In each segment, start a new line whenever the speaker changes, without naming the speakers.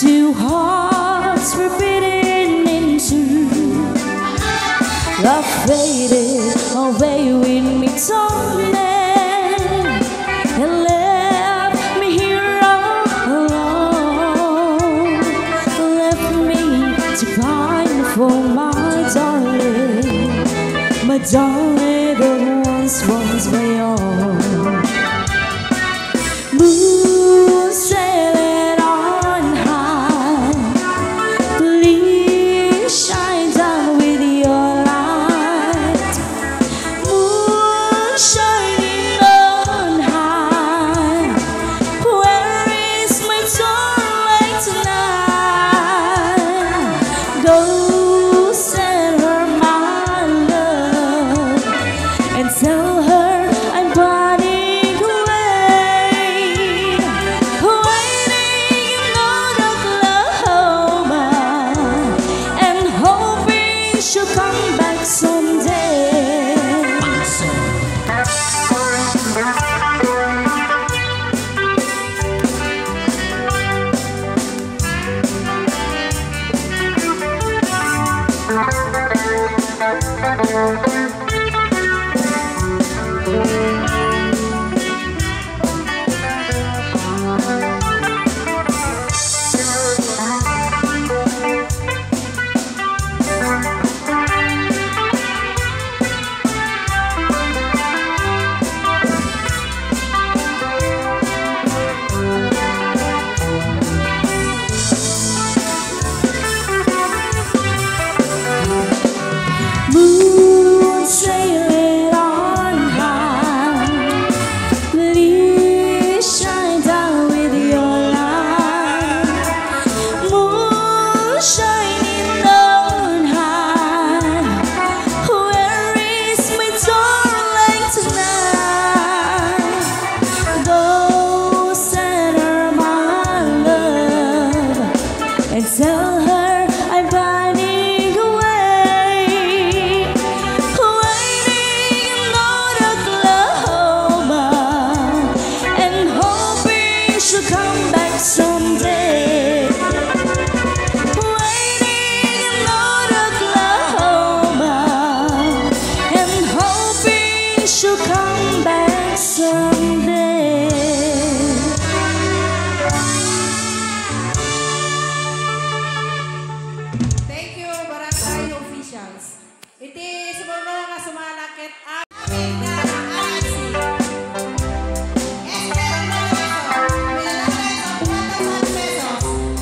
two hearts forbidden into the faded away with
me, told.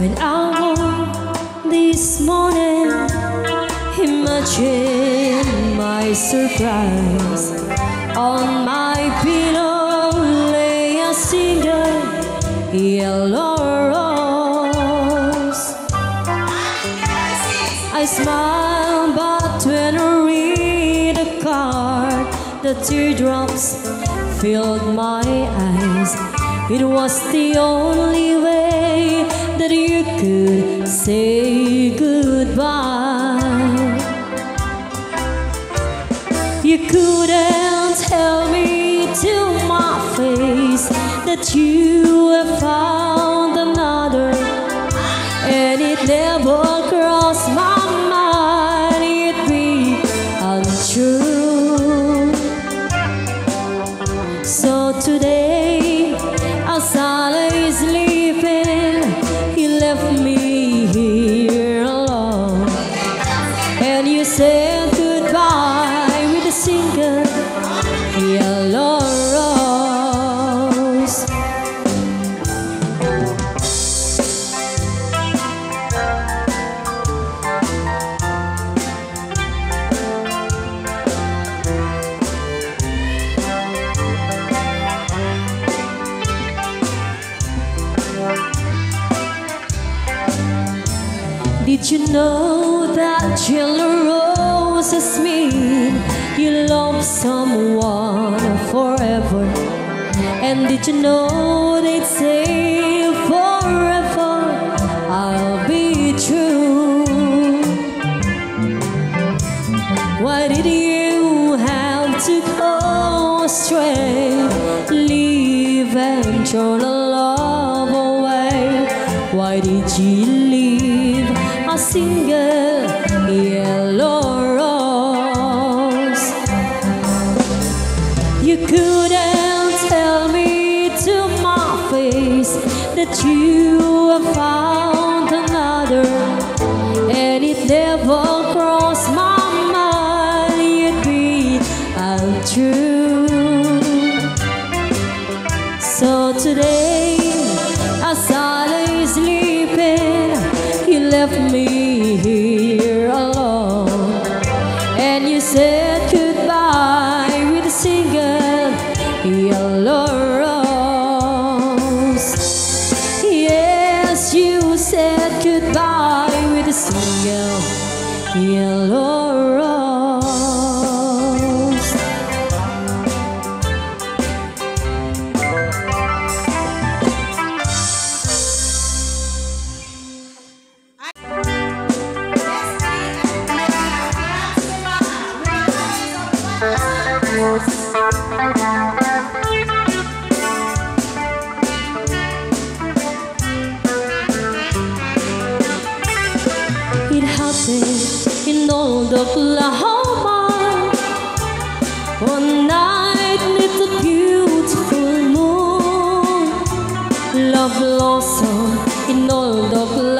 When I woke this morning, imagine my surprise. On my pillow lay a single yellow rose. I smiled. the teardrops filled my eyes. It was the only way that you could say goodbye. You couldn't tell me to my face that you to you know they'd say forever I'll be true? Why did you have to go astray? Leave and turn the love away. Why did you leave a single? One night the beautiful moon. Love blossom in all
the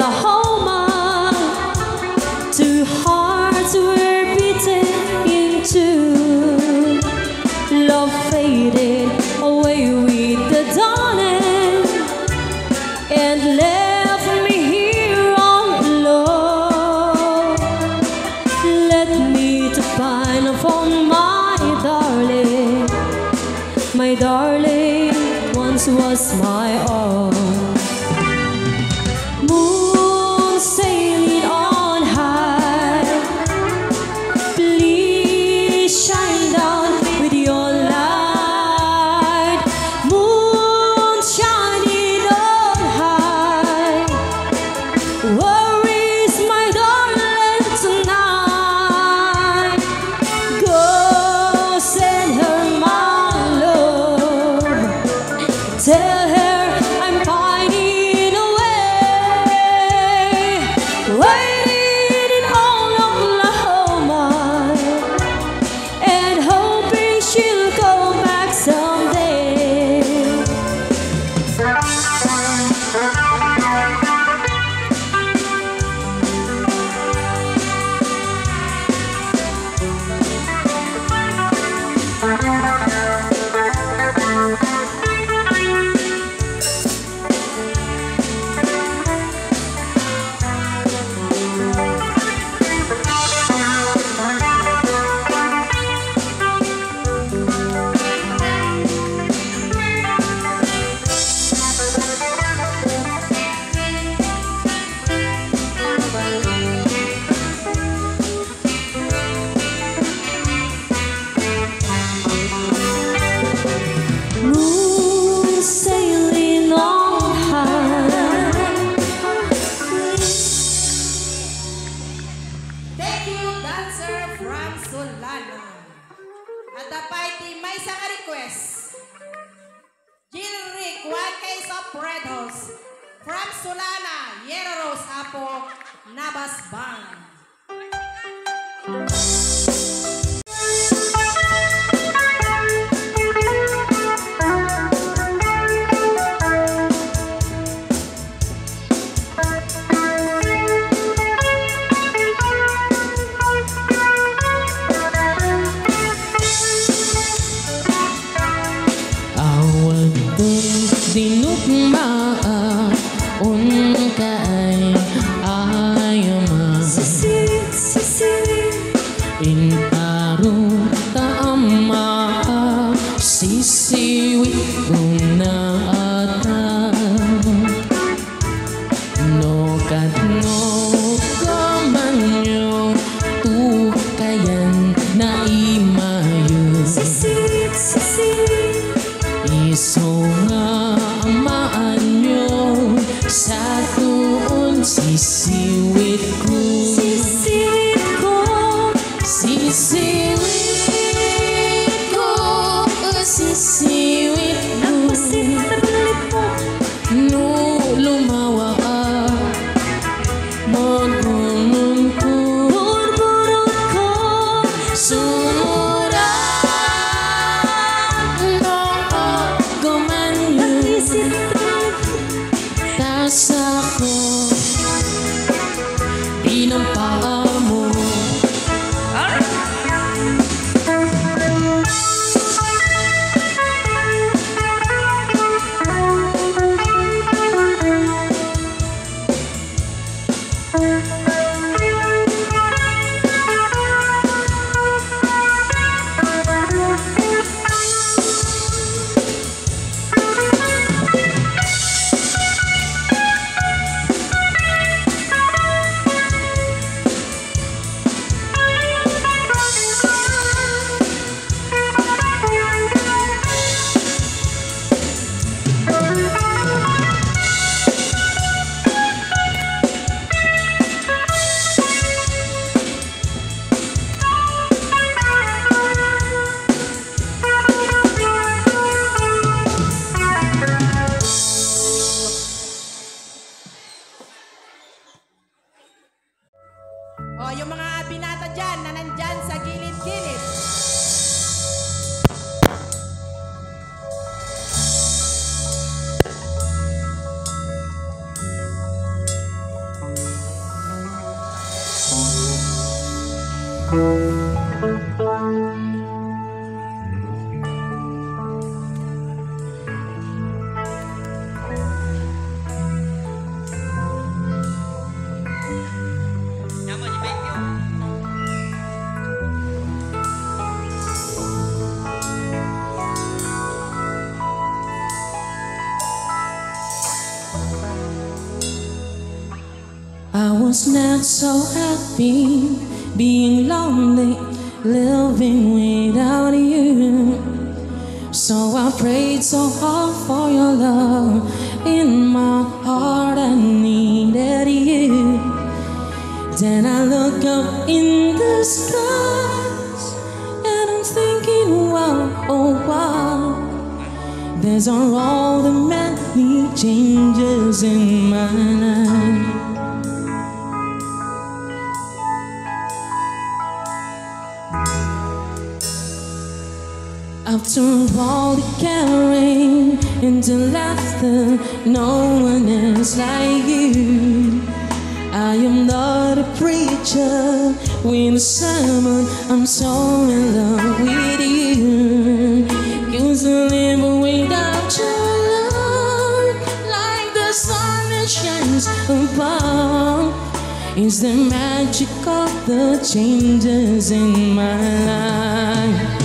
Oh,
yung mga
binata dyan na nandyan sa
I was not so happy being lonely, living without you. So I prayed so hard for your love. In my heart, I needed you. Then I look up in the skies and I'm thinking, wow, oh wow. There's all the many changes in my life. After all the caring into laughter, no one is like you. I am not a preacher with a sermon. I'm so in love with you. Cause I live without your love, like the sun that shines above. Is the magic of the changes in my life.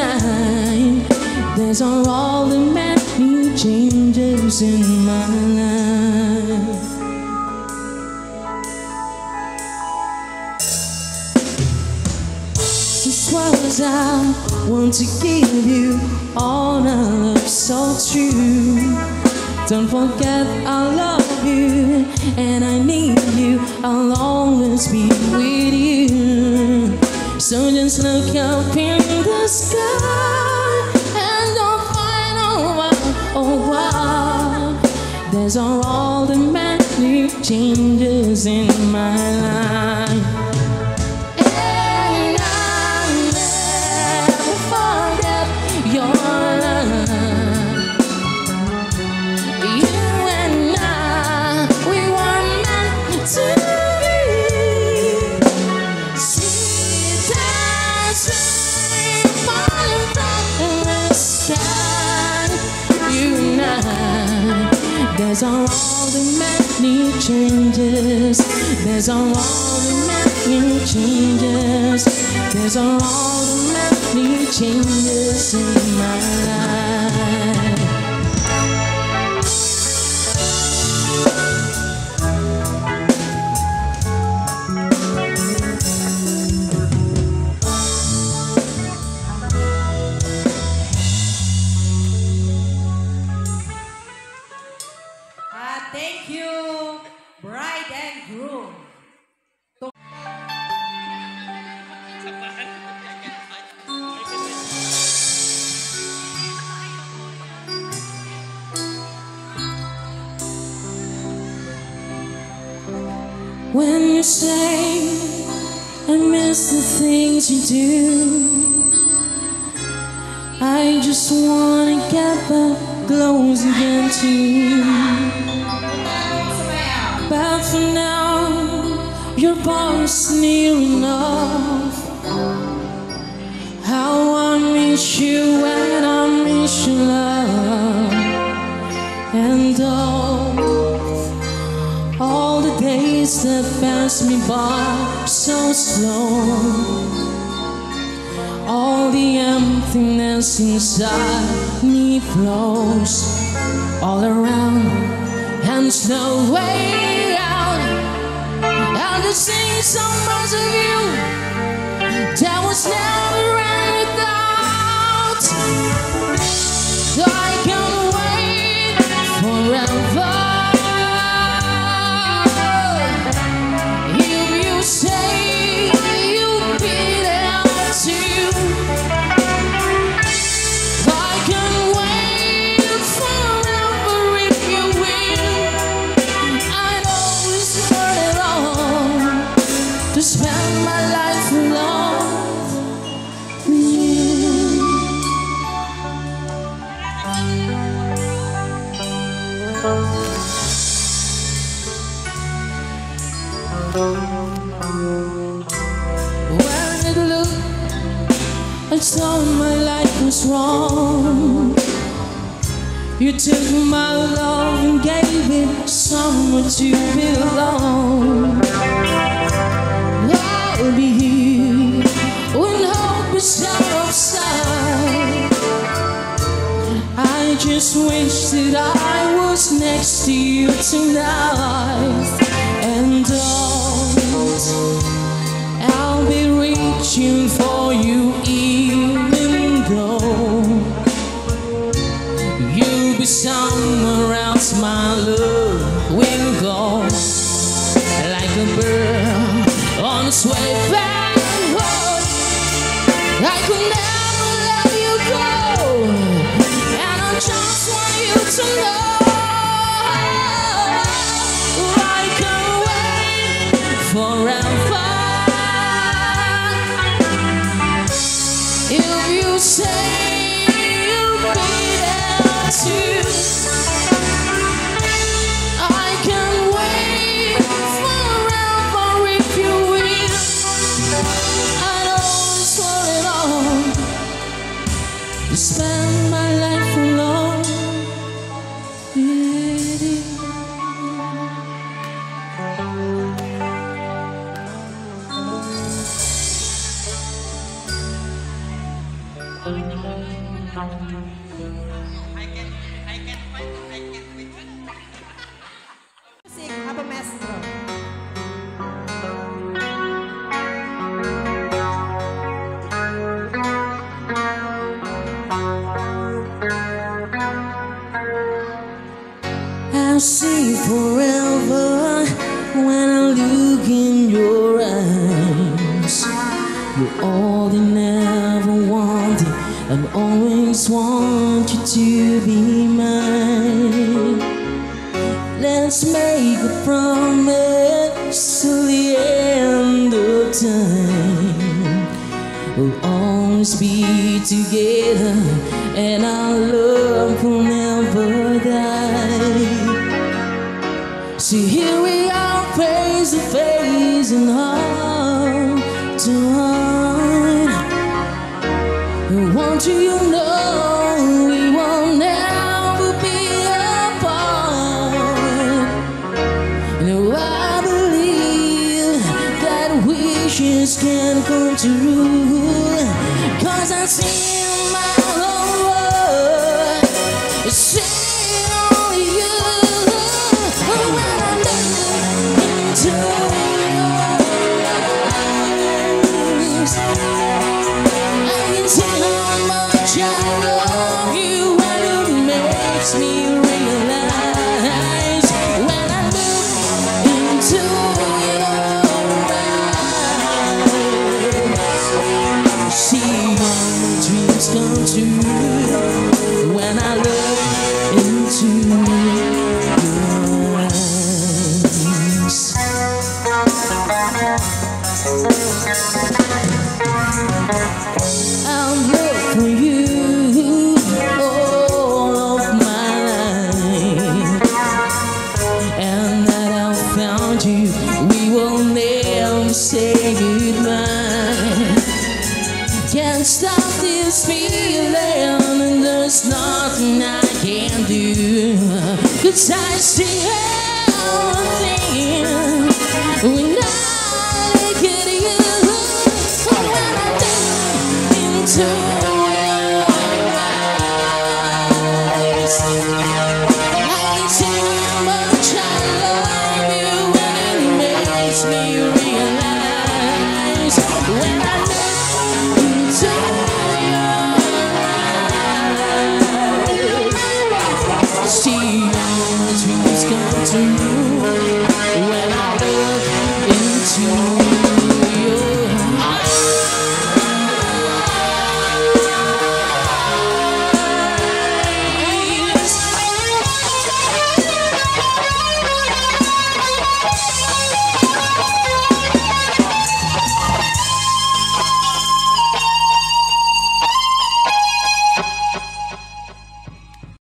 I, there's all the many changes in my life. This was I want to give you all the love so true. Don't forget I love and I need you. I'll always be with you. So just look up in the sky and don't find oh wow, oh wow. There's all the many changes in my life. Changes. There's all the many changes. There's a all the many changes in my life. Do, I just wanna get back close again to you. But for now, your is near enough. How I miss you and I miss your love, and all all the days that pass me by so slow. The emptiness inside me flows all around, and no way out. I'll just sing some parts of you When it looked as though my life was wrong, you took my love and gave it somewhere to belong. I'll be here when hope is out of sight. I just wish that I was next to you tonight. And don't I'll be reaching for you even though you'll be somewhere else, my love will go like a bird on. I could never wanted, and always want you to be mine. Let's make a promise till the end of time. We'll always be together, and our love will never die. So here we come true. Cause I see my whole world, see only you. When I look into I'll me